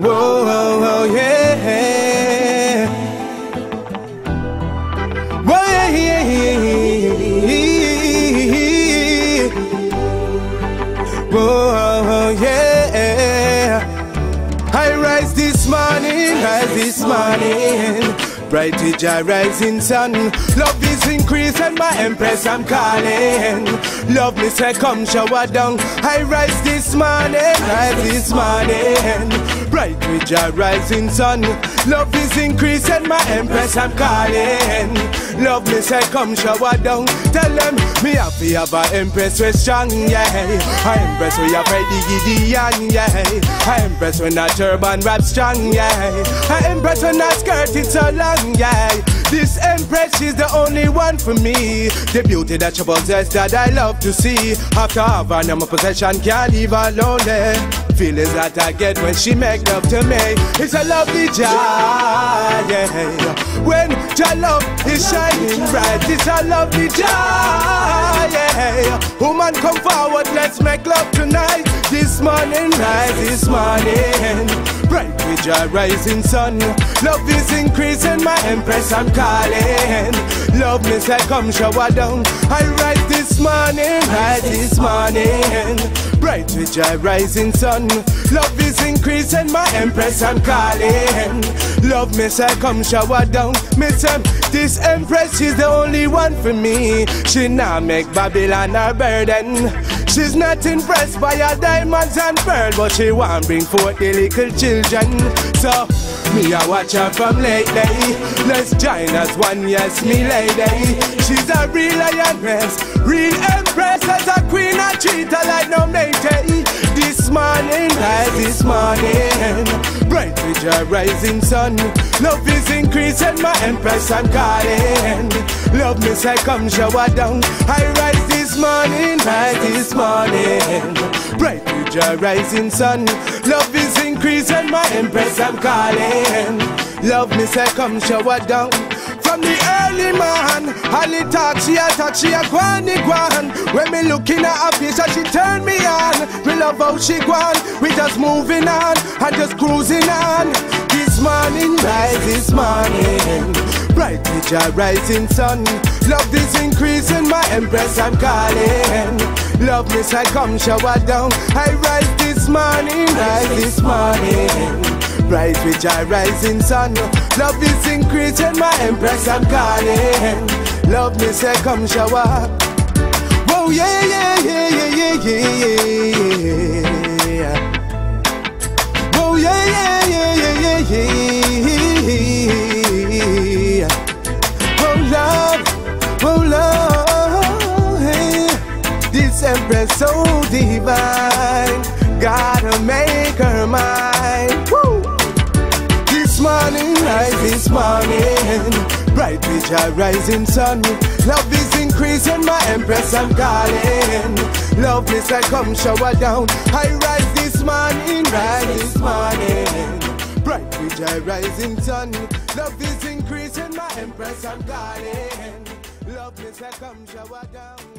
Whoa, whoa, whoa, yeah. Whoa, yeah, yeah, yeah. Whoa, yeah. I rise this morning, rise this morning. Bright with your rising sun. Love is increasing, my empress I'm calling. Love me say come shower down. I rise this morning, rise this morning. Bright with your rising sun. Love is increasing, my empress I'm calling. Love me say come shower down. Tell them me happy have a empress we strong, yeah. I empress we have Eddie Gideon, yeah. I empress when a turban wrap strong, yeah. I empress when a skirt it so long, This empress is the only one for me. The beauty that she possess that I love to see. After having my possession, can't leave her lonely. Feelings that I get when she make love to me. It's a lovely joy, yeah. When your love is shining bright, it's a lovely joy, yeah. Woman, come forward, let's make love tonight. This morning, rise this morning. Bright with your rising sun. Love is increasing, my empress, I'm calling. Love me, say, come shower down. I rise this morning, rise this morning. Bright with your rising sun. Love is increasing, my empress, I'm calling. Love me, say, come shower down. Me say, this empress is the only one for me. She not make Babylon her burden. She's not impressed by her diamonds and pearl, but she want bring forth the little children. So me I watch her from lately. Let's join as one, yes, me lady. She's a real lioness, empress, as a queen. I treat her like no mate. This morning, rise this morning, bright with your rising sun. Love is increasing, my empress, I'm calling. Love me, say, come shower down. I rise this morning, rise this morning. Bright with your rising sun. Love is increasing, my empress, I'm calling. Love me, say, come shower down. From the early man, the talk she a talk, she a gwan, the gwan. When me looking at her face, she turn me on. Me love how she gwan. We just moving on, and just cruising on. This morning, rise this morning. Bright with your rising sun. Love is increasing, my empress, I'm calling. Love me, say, come shower down. I rise this morning, rise this morning. Bright with your rising sun. Love is increasing, my empress, I'm calling. Love me, say, come shower. Whoa, yeah, yeah, yeah, yeah, yeah, yeah. Whoa, yeah, yeah, yeah, yeah, yeah, yeah. Oh, love, oh, love. This empress so divine. Gotta make her mine. Morning, rise this morning. Bright with your rising sun. Love is increasing, my empress, I'm calling. Love is like come shower down. I rise this morning, rise this morning. Bright with your rising sun. Love is increasing, my empress, I'm calling. Love is like come shower down.